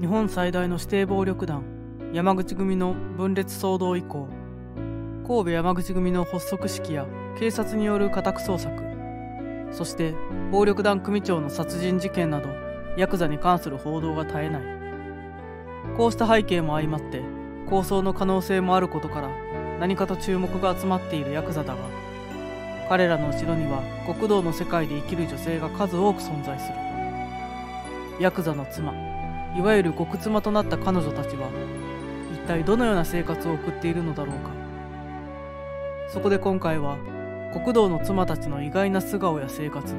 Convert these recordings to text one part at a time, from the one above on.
日本最大の指定暴力団山口組の分裂騒動以降神戸山口組の発足式や警察による家宅捜索そして暴力団組長の殺人事件などヤクザに関する報道が絶えない。こうした背景も相まって抗争の可能性もあることから何かと注目が集まっているヤクザだが彼らの後ろには極道の世界で生きる女性が数多く存在する。ヤクザの妻いわゆる極妻となった彼女たちは一体どのような生活を送っているのだろうか。そこで今回は極道の妻たちの意外な素顔や生活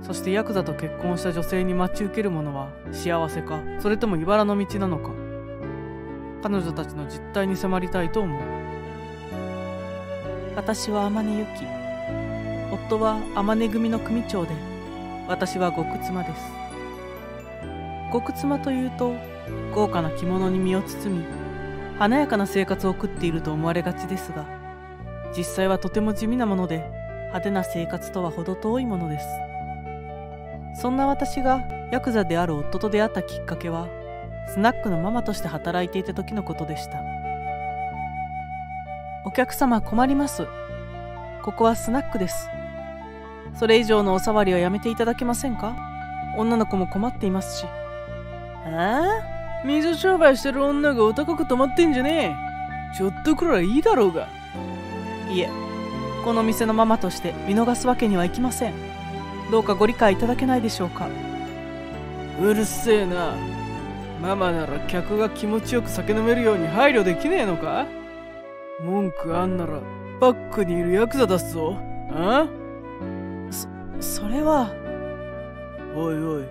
そしてヤクザと結婚した女性に待ち受けるものは幸せかそれとも茨の道なのか彼女たちの実態に迫りたいと思う。私は天音由紀夫は天音組の組長で私は極妻です。極妻というと豪華な着物に身を包み華やかな生活を送っていると思われがちですが実際はとても地味なもので派手な生活とは程遠いものです。そんな私がヤクザである夫と出会ったきっかけはスナックのママとして働いていた時のことでした。お客様困ります。ここはスナックです。それ以上のお触りはやめていただけませんか？女の子も困っていますし。あ？あ水商売してる女がお高く泊まってんじゃねえ。ちょっとくらいいいだろうが。いえこの店のママとして見逃すわけにはいきません。どうかご理解いただけないでしょうか？うるせえな。ママなら客が気持ちよく酒飲めるように配慮できねえのか？文句あんならバックにいるヤクザ出すぞ。あ？そそれは。おいおい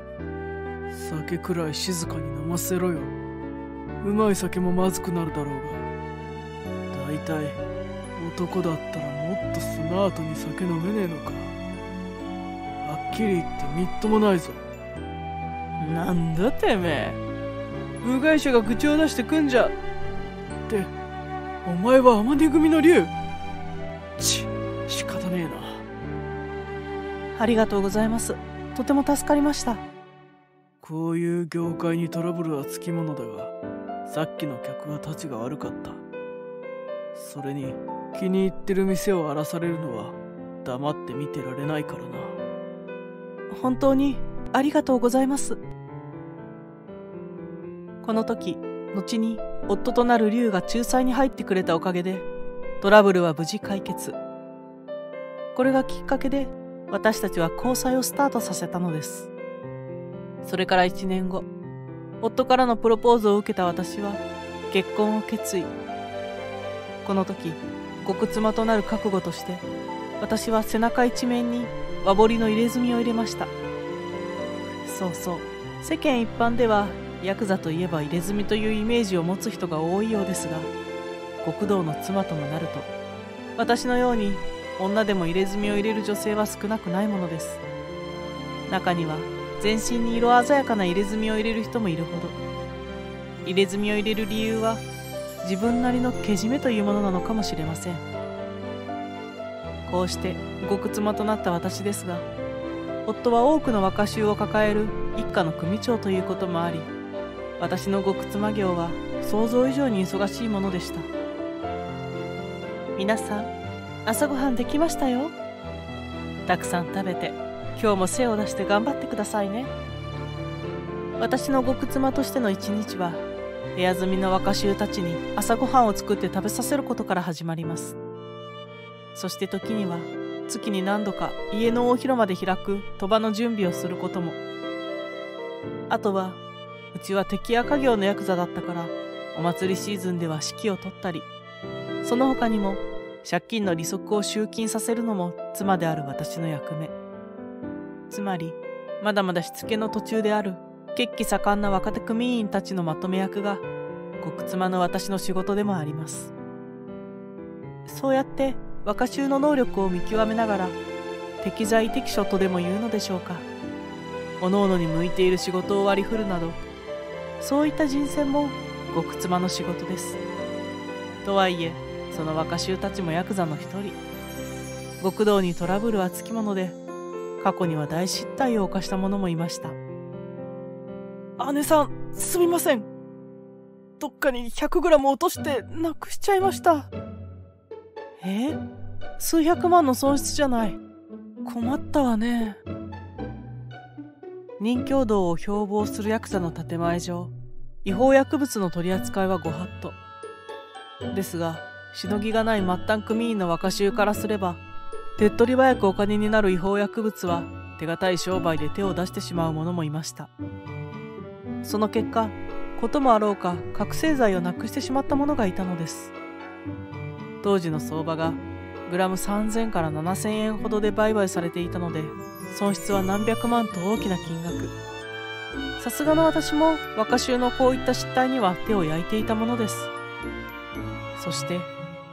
酒くらい静かに飲ませろよ。うまい酒もまずくなるだろうが。大体男だったらもっとスマートに酒飲めねえのか。はっきり言ってみっともないぞ。なんだてめえ。部外者が口を出してくんじゃ。ってお前は天音組の竜ち仕方ねえな。ありがとうございます。とても助かりましたこういう業界にトラブルはつきものだがさっきの客はたちが悪かった。それに気に入ってる店を荒らされるのは黙って見てられないからな。本当にありがとうございます。この時後に夫となる龍が仲裁に入ってくれたおかげでトラブルは無事解決。これがきっかけで私たちは交際をスタートさせたのです。それから1年後夫からのプロポーズを受けた私は結婚を決意。この時極妻となる覚悟として私は背中一面に和彫りの入れ墨を入れました。そうそう。世間一般ではヤクザといえば入れ墨というイメージを持つ人が多いようですが極道の妻ともなると私のように女でも入れ墨を入れる女性は少なくないものです。中には全身に色鮮やかな入れ墨を入れる人もいるほど。入れ墨を入れる理由は自分なりのけじめというものなのかもしれません。こうして極妻となった私ですが夫は多くの若衆を抱える一家の組長ということもあり私の極妻業は想像以上に忙しいものでした。皆さん朝ごはんできましたよ。たくさん食べて。今日も精を出して頑張ってくださいね。私の極妻としての一日は部屋住みの若衆たちに朝ごはんを作って食べさせることから始まります。そして時には月に何度か家の大広間で開く鳥羽の準備をすることも。あとはうちは敵や家業のヤクザだったからお祭りシーズンでは指揮を取ったり。その他にも借金の利息を集金させるのも妻である私の役目。つまりまだまだしつけの途中である血気盛んな若手組員たちのまとめ役が極妻の私の仕事でもあります。そうやって若衆の能力を見極めながら適材適所とでも言うのでしょうか。各々に向いている仕事を割り振るなどそういった人選も極妻の仕事です。とはいえその若衆たちもヤクザの一人。極道にトラブルはつきもので過去には大失態を犯した者もいました姉さんすみません。どっかに 100g 落としてなくしちゃいました。え？数百万の損失じゃない。困ったわね。任教道を標榜するヤクザの建前上、違法薬物の取り扱いはご法度。ですが、しのぎがない末端組員の若衆からすれば、手っ取り早くお金になる違法薬物は手堅い商売で手を出してしまう者もいました。その結果、こともあろうか覚醒剤をなくしてしまった者がいたのです。当時の相場がグラム3000から7000円ほどで売買されていたので、損失は何百万と大きな金額。さすがの私も若衆のこういった失態には手を焼いていたものです。そして、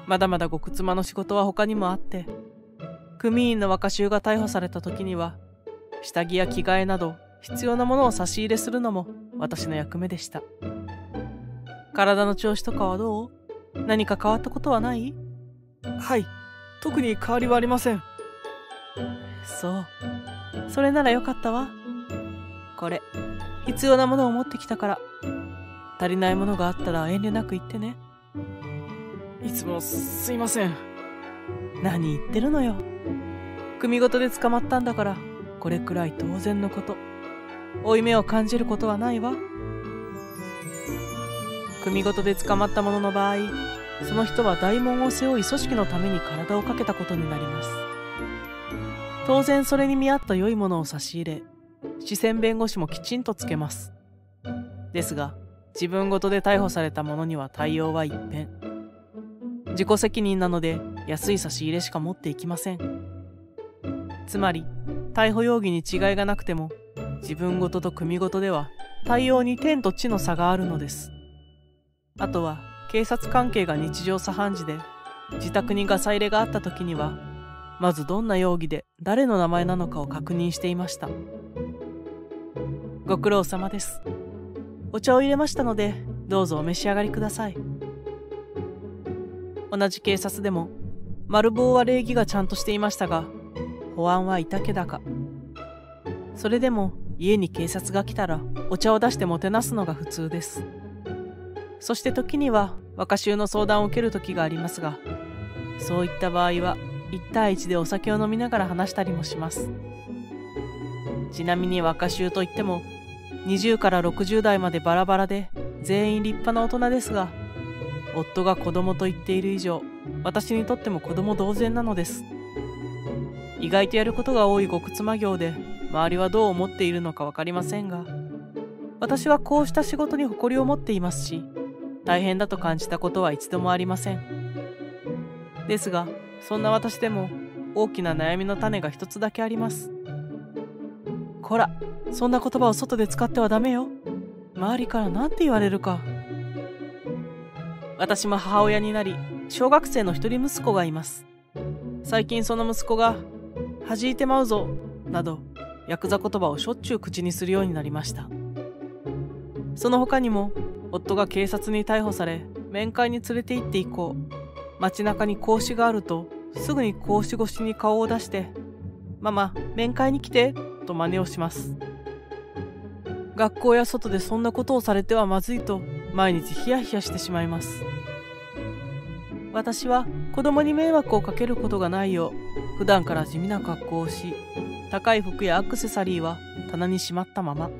まだまだ極妻の仕事は他にもあって、組員の若衆が逮捕された時には、下着や着替えなど必要なものを差し入れするのも私の役目でした。体の調子とかはどう？何か変わったことはない？はい、特に変わりはありません。そう。それならよかったわ。これ、必要なものを持ってきたから。足りないものがあったら遠慮なく言ってね。いつもすいません。何言ってるのよ。組ごとで捕まったんだから、これくらい当然のこと。負い目を感じることはないわ。組ごとで捕まった者の場合、その人は大門を背負い組織のために体をかけたことになります。当然それに見合った良いものを差し入れ、視線弁護士もきちんとつけます。ですが、自分ごとで逮捕された者には対応は一変。自己責任なので安い差し入れしか持っていきません。つまり、逮捕容疑に違いがなくても、自分ごとと組ごとでは対応に天と地の差があるのです。あとは、警察関係が日常茶飯事で、自宅にガサ入れがあった時には、まずどんな容疑で誰の名前なのかを確認していましたご苦労様ですお茶を入れましたのでどうぞお召し上がりください同じ警察でも丸棒は礼儀がちゃんとしていましたが保安はいたけだかそれでも家に警察が来たらお茶を出してもてなすのが普通ですそして時には若衆の相談を受ける時がありますがそういった場合は1対1でお酒を飲みながら話したりもします。ちなみに若衆といっても、20から60代までバラバラで、全員立派な大人ですが、夫が子供と言っている以上、私にとっても子供同然なのです。意外とやることが多い極妻業で、周りはどう思っているのかわかりませんが、私はこうした仕事に誇りを持っていますし、大変だと感じたことは一度もありません。ですが、そんな私でも大きな悩みの種が一つだけあります。こら、そんな言葉を外で使ってはダメよ。周りから何て言われるか。私も母親になり、小学生の一人息子がいます。最近その息子が、弾いてまうぞ、など、ヤクザ言葉をしょっちゅう口にするようになりました。その他にも、夫が警察に逮捕され、面会に連れて行って以降、街中に格子があると、すぐに格子越しに顔を出して、ママ、面会に来て、と真似をします。学校や外でそんなことをされてはまずいと、毎日ヒヤヒヤしてしまいます。私は子供に迷惑をかけることがないよう、普段から地味な格好をし、高い服やアクセサリーは棚にしまったまま。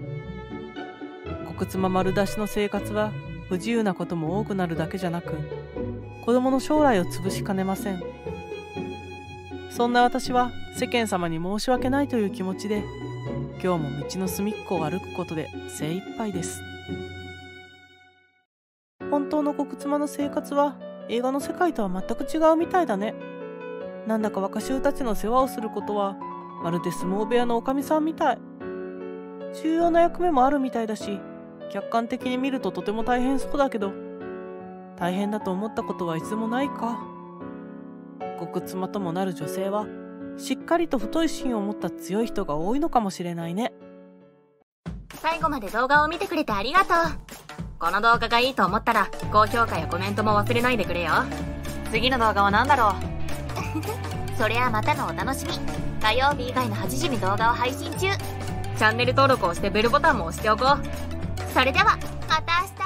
極妻丸出しの生活は不自由なことも多くなるだけじゃなく、子供の将来を潰しかねません。そんな私は世間様に申し訳ないという気持ちで、今日も道の隅っこを歩くことで精一杯です。本当の極妻の生活は映画の世界とは全く違うみたいだね。なんだか若衆たちの世話をすることはまるで相撲部屋のおかみさんみたい。重要な役目もあるみたいだし、客観的に見るととても大変そうだけど、大変だと思ったことは一度もないか。極妻ともなる女性は、しっかりと太い芯を持った強い人が多いのかもしれないね。最後まで動画を見てくれてありがとう。この動画がいいと思ったら、高評価やコメントも忘れないでくれよ。次の動画は何だろう？それはまたのお楽しみ。火曜日以外の8時に動画を配信中。チャンネル登録をしてベルボタンも押しておこう。それではまた明日